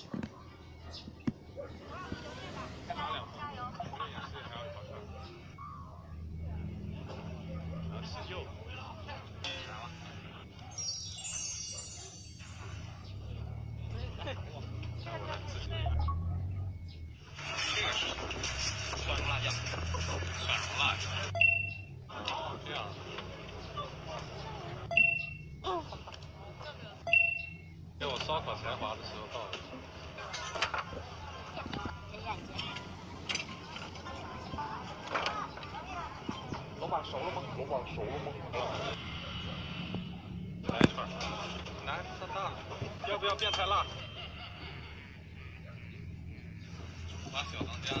типа. 烧烤才华的时候到了。老板熟了吗？老板熟了吗？来一串，来上大，要不要变态辣？把小当家，